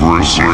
Grizzly.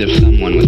If someone was